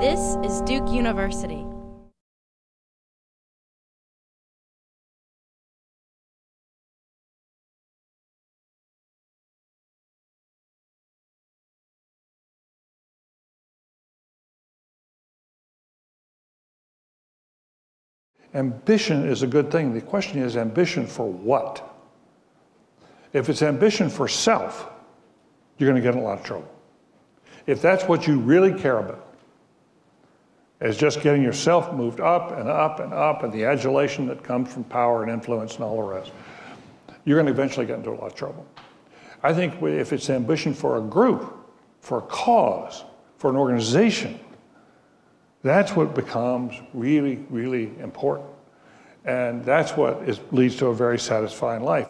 This is Duke University. Ambition is a good thing. The question is ambition for what? If it's ambition for self, you're going to get in a lot of trouble. If that's what you really care about, is just getting yourself moved up and up and up and the adulation that comes from power and influence and all the rest, you're going to eventually get into a lot of trouble. I think if it's ambition for a group, for a cause, for an organization, that's what becomes really, really important. And that's what is, leads to a very satisfying life.